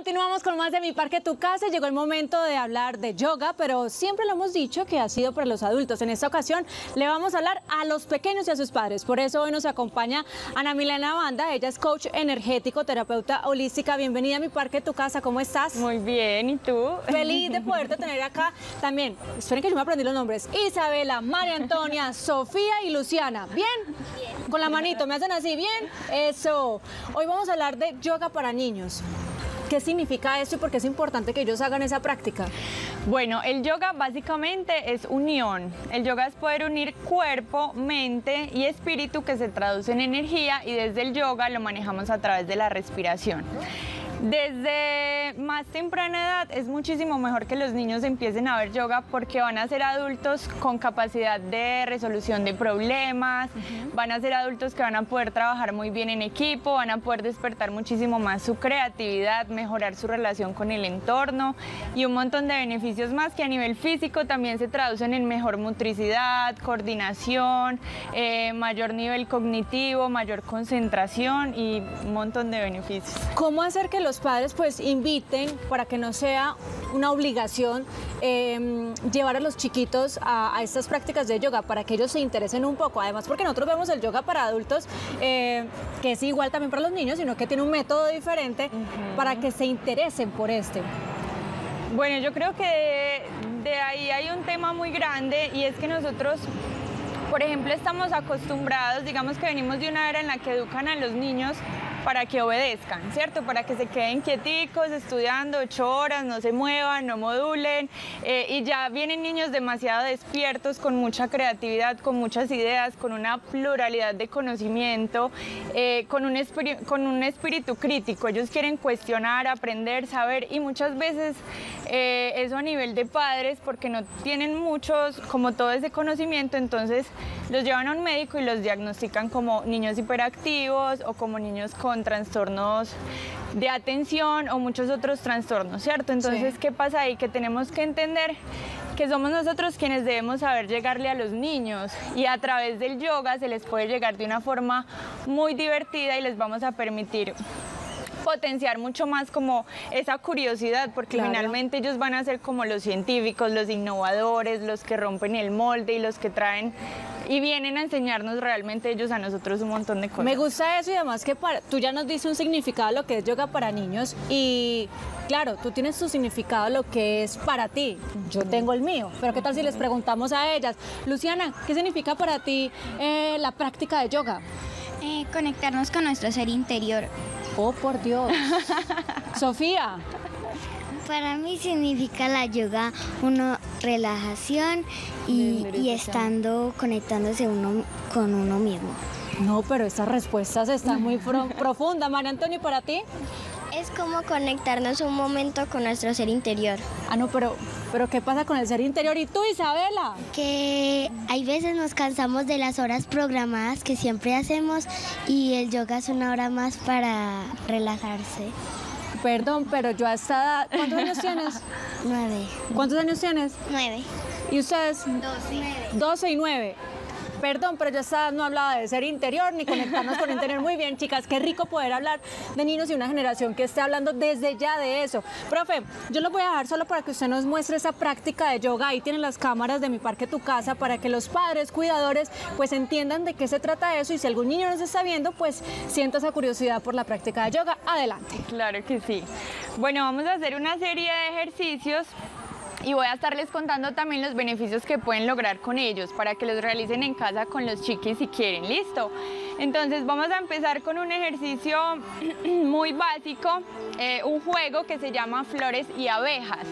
continuamos con más de Mi Parque Tu Casa. Llegó el momento de hablar de yoga, pero siempre lo hemos dicho que ha sido para los adultos. En esta ocasión le vamos a hablar a los pequeños y a sus padres. Por eso hoy nos acompaña Ana Milena Banda. Ella es coach energético, terapeuta holística. Bienvenida a Mi Parque Tu Casa. ¿Cómo estás? Muy bien. ¿Y tú? Feliz de poderte tener acá también. Esperen que yo me aprendí los nombres. Isabela, María Antonia, Sofía y Luciana. ¿Bien? Bien. Con la manito. ¿Me hacen así? ¿Bien? Eso. Hoy vamos a hablar de yoga para niños. ¿Qué significa esto y por qué es importante que ellos hagan esa práctica? Bueno, el yoga básicamente es unión. El yoga es poder unir cuerpo, mente y espíritu que se traduce en energía y desde el yoga lo manejamos a través de la respiración. Desde más temprana edad es muchísimo mejor que los niños empiecen a ver yoga porque van a ser adultos con capacidad de resolución de problemas, van a ser adultos que van a poder trabajar muy bien en equipo, van a poder despertar muchísimo más su creatividad, mejorar su relación con el entorno y un montón de beneficios más que a nivel físico también se traducen en mejor motricidad, coordinación, eh, mayor nivel cognitivo, mayor concentración y un montón de beneficios. ¿Cómo hacer que los los padres pues inviten para que no sea una obligación em, llevar a los chiquitos a, estas prácticas de yoga para que ellos se interesen un poco. Además porque nosotros vemos el yoga para adultos eh, que es igual también para los niños, sino que tiene un método diferente para que se interesen por este. Bueno, yo creo que de ahí hay un tema muy grande y es que nosotros por ejemplo, estamos acostumbrados, digamos que venimos de una era en la que educan a los niños para que obedezcan, ¿cierto? Para que se queden quieticos, estudiando ocho horas, no se muevan, no modulen. Eh, y ya vienen niños demasiado despiertos, con mucha creatividad, con muchas ideas, con una pluralidad de conocimiento, eh, con, un con un espíritu crítico. Ellos quieren cuestionar, aprender, saber y muchas veces eh, eso a nivel de padres, porque no tienen muchos, como todo ese conocimiento, entonces los llevan a un médico y los diagnostican como niños hiperactivos o como niños con trastornos de atención o muchos otros trastornos, ¿cierto? Entonces, ¿qué pasa ahí? Que tenemos que entender que somos nosotros quienes debemos saber llegarle a los niños y a través del yoga se les puede llegar de una forma muy divertida y les vamos a permitir potenciar mucho más como esa curiosidad, porque finalmente ellos van a ser como los científicos, los innovadores, los que rompen el molde y los que traen y vienen a enseñarnos realmente ellos a nosotros un montón de cosas. Me gusta eso y además que tú ya nos dices un significado de lo que es yoga para niños y claro, tú tienes tu significado de lo que es para ti, yo tengo el mío, pero ¿qué tal si les preguntamos a ellas? Luciana, ¿qué significa para ti eh, la práctica de yoga? Eh, conectarnos con nuestro ser interior. Oh, por Dios. Sofía. Para mí significa la yoga uno relajación y, estando conectándose uno con uno mismo. No, pero esas respuestas están muy profundas. María Antonio, ¿para ti? Es como conectarnos un momento con nuestro ser interior. Ah, no, pero, pero ¿qué pasa con el ser interior? ¿Y tú, Isabela? Que hay veces nos cansamos de las horas programadas que siempre hacemos y el yoga es una hora más para relajarse. Perdón, pero yo hasta... ¿Cuántos años tienes? Nueve. ¿Cuántos años tienes? Nueve. ¿Y ustedes? Doce. Doce y nueve. Perdón, pero ya está, no hablaba de ser interior ni conectarnos con interior. Muy bien, chicas, qué rico poder hablar de niños y una generación que esté hablando desde ya de eso. Profe, yo lo voy a dejar solo para que usted nos muestre esa práctica de yoga. Ahí tienen las cámaras de mi parque Tu Casa para que los padres, cuidadores, pues entiendan de qué se trata eso y si algún niño nos está viendo, pues sienta esa curiosidad por la práctica de yoga. Adelante. Claro que sí. Bueno, vamos a hacer una serie de ejercicios y voy a estarles contando también los beneficios que pueden lograr con ellos para que los realicen en casa con los chiquis si quieren. ¿Listo? Entonces vamos a empezar con un ejercicio muy básico, eh, un juego que se llama flores y abejas.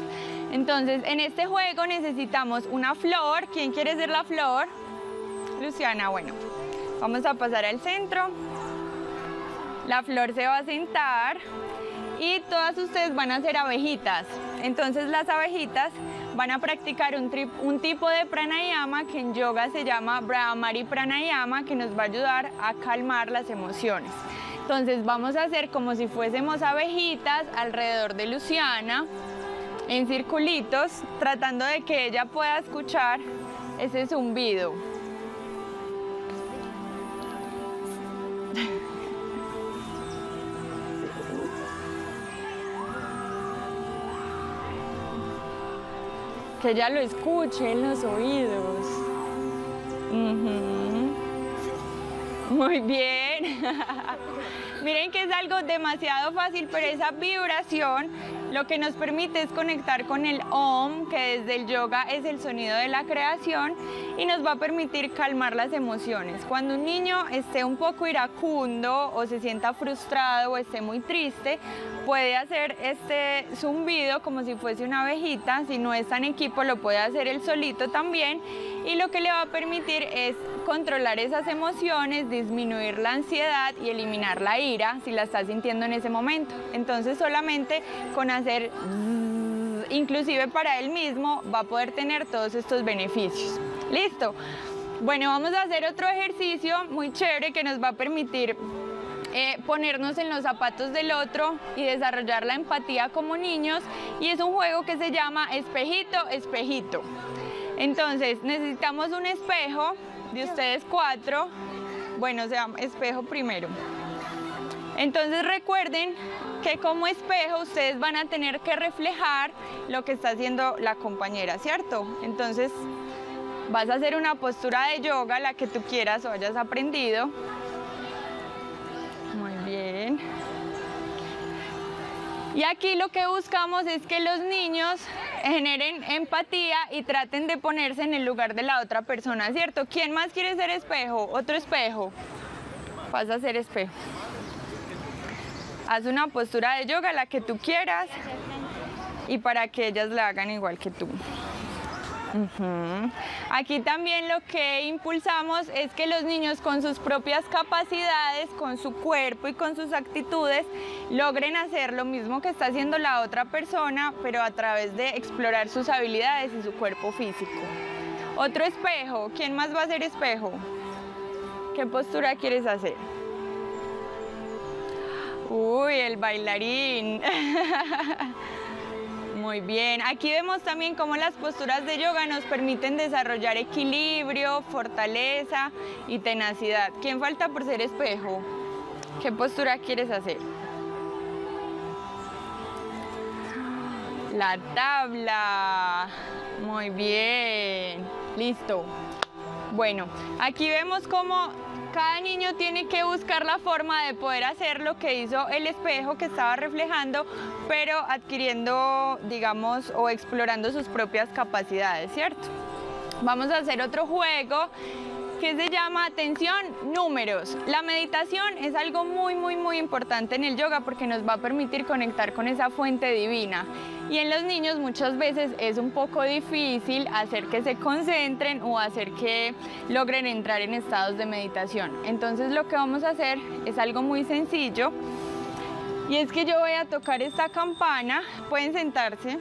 Entonces en este juego necesitamos una flor. ¿Quién quiere ser la flor? Luciana, bueno. Vamos a pasar al centro. La flor se va a sentar y todas ustedes van a ser abejitas. Entonces las abejitas van a practicar un, tipo de pranayama que en yoga se llama Brahmari Pranayama que nos va a ayudar a calmar las emociones. Entonces vamos a hacer como si fuésemos abejitas alrededor de Luciana en circulitos tratando de que ella pueda escuchar ese zumbido. Que ella lo escuche en los oídos. Muy bien. Miren que es algo demasiado fácil, pero esa vibración lo que nos permite es conectar con el OM, que desde el yoga es el sonido de la creación, y nos va a permitir calmar las emociones. Cuando un niño esté un poco iracundo o se sienta frustrado o esté muy triste, puede hacer este zumbido como si fuese una abejita. Si no está en equipo, lo puede hacer él solito también. Y lo que le va a permitir es controlar esas emociones, disminuir la ansiedad y eliminar la ira si la está sintiendo en ese momento. Entonces solamente con hacer inclusive para él mismo va a poder tener todos estos beneficios. Listo. Bueno, vamos a hacer otro ejercicio muy chévere que nos va a permitir eh, ponernos en los zapatos del otro y desarrollar la empatía como niños. Y es un juego que se llama espejito, espejito. Entonces necesitamos un espejo de ustedes cuatro. Bueno, llama espejo primero. Entonces recuerden que como espejo ustedes van a tener que reflejar lo que está haciendo la compañera, ¿cierto? Entonces vas a hacer una postura de yoga, la que tú quieras o hayas aprendido. Muy bien. Y aquí lo que buscamos es que los niños generen empatía y traten de ponerse en el lugar de la otra persona, ¿cierto? ¿Quién más quiere ser espejo? Otro espejo. Vas a ser espejo. Haz una postura de yoga, la que tú quieras, y para que ellas la hagan igual que tú. Aquí también lo que impulsamos es que los niños con sus propias capacidades, con su cuerpo y con sus actitudes, logren hacer lo mismo que está haciendo la otra persona, pero a través de explorar sus habilidades y su cuerpo físico. Otro espejo, ¿quién más va a ser espejo? ¿Qué postura quieres hacer? Uy, el bailarín. Muy bien, aquí vemos también cómo las posturas de yoga nos permiten desarrollar equilibrio, fortaleza y tenacidad. ¿Quién falta por ser espejo? ¿Qué postura quieres hacer? La tabla. Muy bien, listo. Bueno, aquí vemos cómo cada niño tiene que buscar la forma de poder hacer lo que hizo el espejo que estaba reflejando, pero adquiriendo, digamos, o explorando sus propias capacidades, ¿cierto? Vamos a hacer otro juego que se llama atención números. La meditación es algo muy muy muy importante en el yoga porque nos va a permitir conectar con esa fuente divina. Y en los niños muchas veces es un poco difícil hacer que se concentren o hacer que logren entrar en estados de meditación. Entonces lo que vamos a hacer es algo muy sencillo y es que yo voy a tocar esta campana, pueden sentarse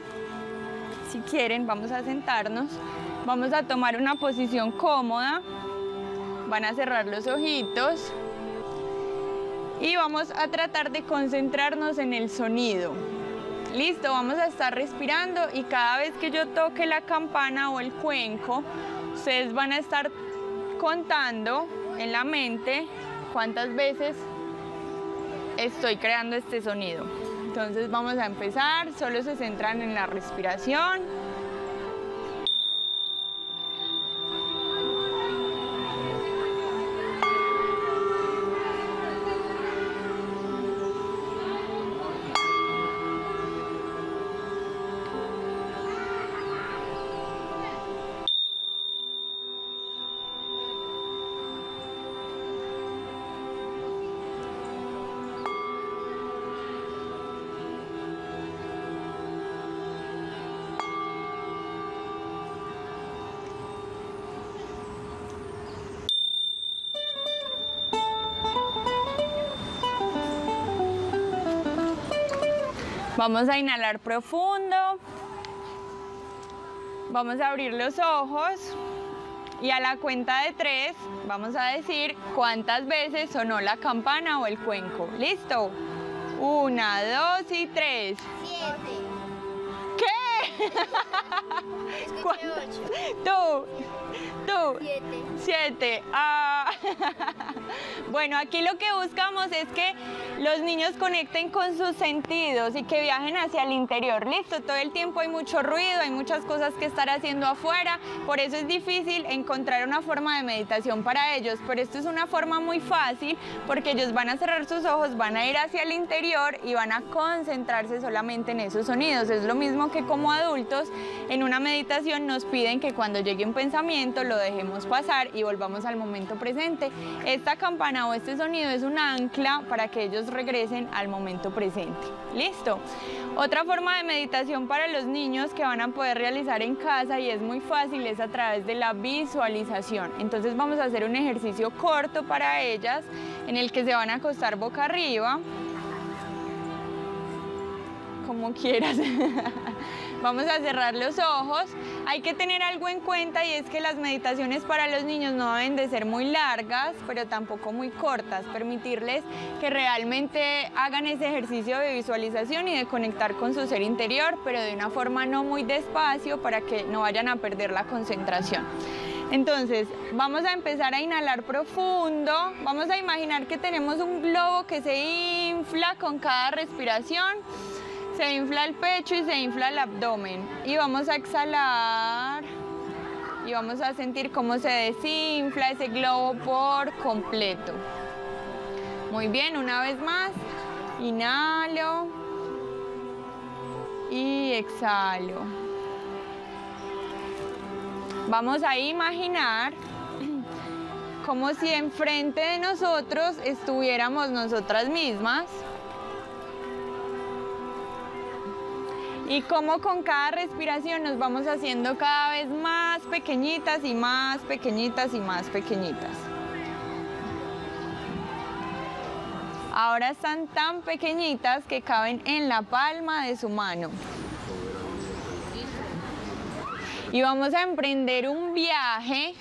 si quieren, vamos a sentarnos, vamos a tomar una posición cómoda, van a cerrar los ojitos y vamos a tratar de concentrarnos en el sonido. Listo, vamos a estar respirando y cada vez que yo toque la campana o el cuenco, ustedes van a estar contando en la mente cuántas veces estoy creando este sonido. Entonces vamos a empezar, solo se centran en la respiración. Vamos a inhalar profundo. Vamos a abrir los ojos. Y a la cuenta de tres vamos a decir cuántas veces sonó la campana o el cuenco. ¿Listo? Una, dos y tres. Siete. ¿Qué? Escuché ¿Cuántas? ocho. Tú, tú. Siete. Siete. Ah. bueno, aquí lo que buscamos es que los niños conecten con sus sentidos y que viajen hacia el interior. Listo, todo el tiempo hay mucho ruido, hay muchas cosas que estar haciendo afuera, por eso es difícil encontrar una forma de meditación para ellos, pero esto es una forma muy fácil porque ellos van a cerrar sus ojos, van a ir hacia el interior y van a concentrarse solamente en esos sonidos. Es lo mismo que como adultos en una meditación nos piden que cuando llegue un pensamiento lo dejemos pasar y volvamos al momento presente. Esta campana o este sonido es un ancla para que ellos regresen al momento presente. ¿Listo? Otra forma de meditación para los niños que van a poder realizar en casa y es muy fácil es a través de la visualización. Entonces vamos a hacer un ejercicio corto para ellas en el que se van a acostar boca arriba como quieras. Vamos a cerrar los ojos. Hay que tener algo en cuenta y es que las meditaciones para los niños no deben de ser muy largas, pero tampoco muy cortas. Permitirles que realmente hagan ese ejercicio de visualización y de conectar con su ser interior, pero de una forma no muy despacio para que no vayan a perder la concentración. Entonces, vamos a empezar a inhalar profundo. Vamos a imaginar que tenemos un globo que se infla con cada respiración se infla el pecho y se infla el abdomen. Y vamos a exhalar y vamos a sentir cómo se desinfla ese globo por completo. Muy bien, una vez más. Inhalo y exhalo. Vamos a imaginar como si enfrente de nosotros estuviéramos nosotras mismas y como con cada respiración nos vamos haciendo cada vez más pequeñitas y más pequeñitas y más pequeñitas. Ahora están tan pequeñitas que caben en la palma de su mano. Y vamos a emprender un viaje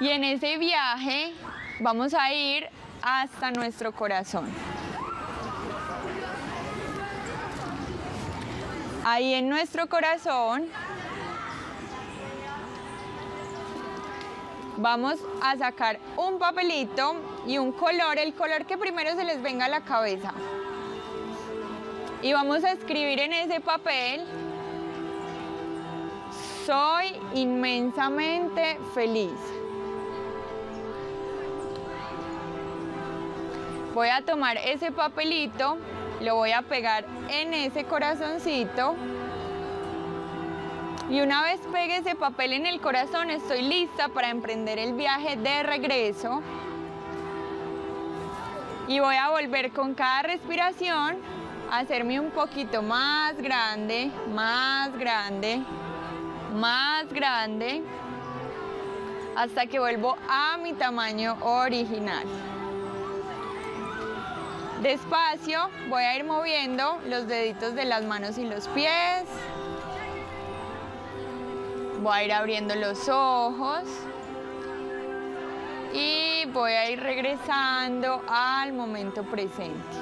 y en ese viaje vamos a ir hasta nuestro corazón. Ahí en nuestro corazón vamos a sacar un papelito y un color, el color que primero se les venga a la cabeza. Y vamos a escribir en ese papel, soy inmensamente feliz. Voy a tomar ese papelito lo voy a pegar en ese corazoncito. Y una vez pegue ese papel en el corazón, estoy lista para emprender el viaje de regreso. Y voy a volver con cada respiración a hacerme un poquito más grande, más grande, más grande, hasta que vuelvo a mi tamaño original. Despacio voy a ir moviendo los deditos de las manos y los pies. Voy a ir abriendo los ojos. Y voy a ir regresando al momento presente.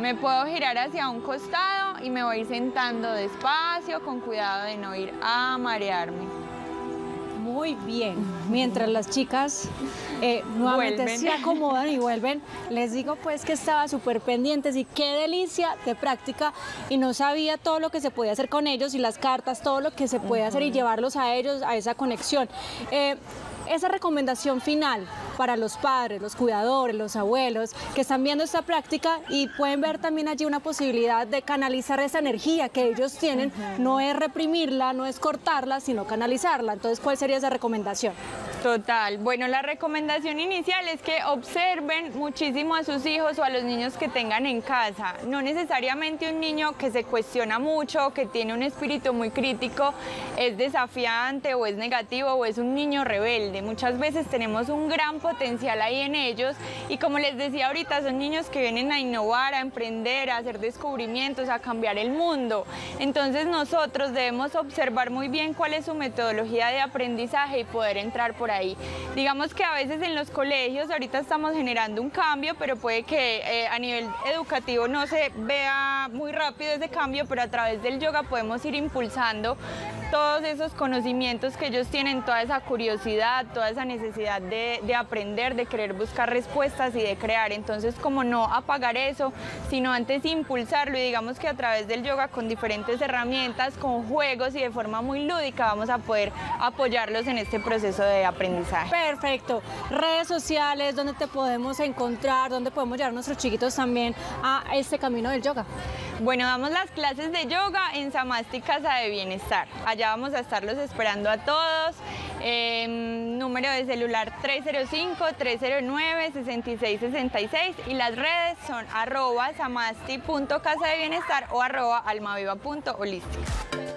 Me puedo girar hacia un costado y me voy sentando despacio con cuidado de no ir a marearme. Muy bien. Mientras las chicas eh, nuevamente se acomodan y vuelven, les digo pues que estaba súper pendientes y qué delicia de práctica y no sabía todo lo que se podía hacer con ellos y las cartas, todo lo que se puede hacer y llevarlos a ellos a esa conexión. Eh, esa recomendación final para los padres, los cuidadores, los abuelos que están viendo esta práctica y pueden ver también allí una posibilidad de canalizar esa energía que ellos tienen, no es reprimirla, no es cortarla, sino canalizarla. Entonces, ¿cuál sería esa recomendación? Total. Bueno, la recomendación inicial es que observen muchísimo a sus hijos o a los niños que tengan en casa. No necesariamente un niño que se cuestiona mucho, que tiene un espíritu muy crítico, es desafiante o es negativo o es un niño rebelde. Muchas veces tenemos un gran potencial ahí en ellos y como les decía ahorita, son niños que vienen a innovar, a emprender, a hacer descubrimientos, a cambiar el mundo. Entonces nosotros debemos observar muy bien cuál es su metodología de aprendizaje y poder entrar por ahí. Digamos que a veces en los colegios ahorita estamos generando un cambio, pero puede que eh, a nivel educativo no se vea muy rápido ese cambio, pero a través del yoga podemos ir impulsando todos esos conocimientos que ellos tienen, toda esa curiosidad, toda esa necesidad de, de aprender, de querer buscar respuestas y de crear. Entonces, como no apagar eso, sino antes impulsarlo y digamos que a través del yoga con diferentes herramientas, con juegos y de forma muy lúdica vamos a poder apoyarlos en este proceso de aprendizaje. Perfecto. Redes sociales, donde te podemos encontrar, donde podemos llevar a nuestros chiquitos también a este camino del yoga. Bueno, damos las clases de yoga en Samasti Casa de Bienestar. Allá vamos a estarlos esperando a todos. Em, número de celular 305-309-6666 y las redes son arroba samasti.casa de bienestar o arroba almaviva.holística.